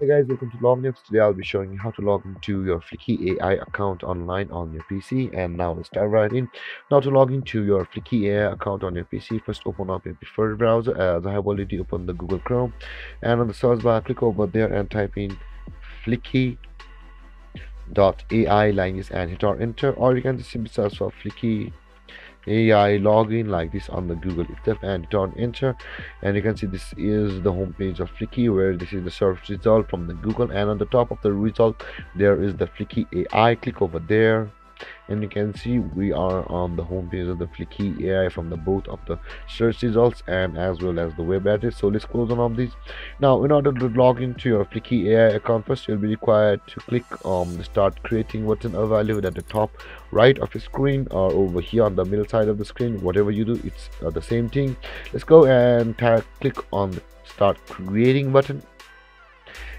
Hey guys, welcome to Log News. Today I'll be showing you how to log into your Fliki AI account online on your PC. And now let's dive right in. Now to log into your Fliki AI account on your PC, first open up your preferred browser as I have already opened the Google Chrome. And on the search bar, click over there and type in Fliki.ai language and hit or enter or you can just simply search for Fliki AI login like this on the Google itself and on enter. And you can see this is the home page of Fliki where this is the search result from the Google. And on the top of the result there is the Fliki AI click over there and you can see we are on the home page of the Fliki AI from the both of the search results and as well as the web address. So let's close on all these. Now in order to log into your Fliki AI account first you'll be required to click on the start creating button available at the top right of your screen or over here on the middle side of the screen. Whatever you do it's uh, the same thing. Let's go and click on start creating button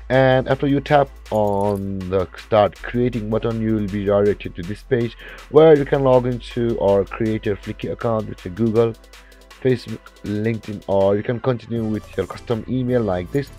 and after you tap on the start creating button you will be directed to this page where you can log into or create a Fliki account with your Google Facebook, LinkedIn, or you can continue with your custom email like this.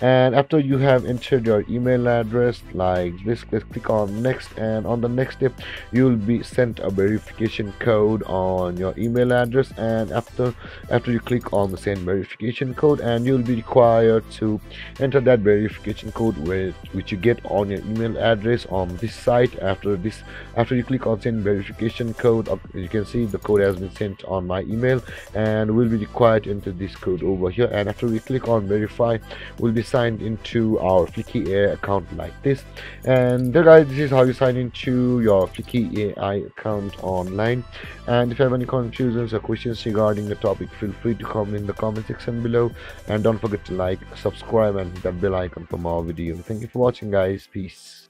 And after you have entered your email address like this, let's click on next. And on the next step, you will be sent a verification code on your email address. And after after you click on the send verification code, and you'll be required to enter that verification code which, which you get on your email address on this site. After this, after you click on send verification code, you can see the code has been sent on my email. And and we'll be required to enter this code over here. And after we click on verify we'll be signed into our Fliki AI account like this. And there guys this is how you sign into your Fliki AI account online. And if you have any confusions or questions regarding the topic feel free to comment in the comment section below. And don't forget to like subscribe and hit that bell icon for more videos thank you for watching guys. Peace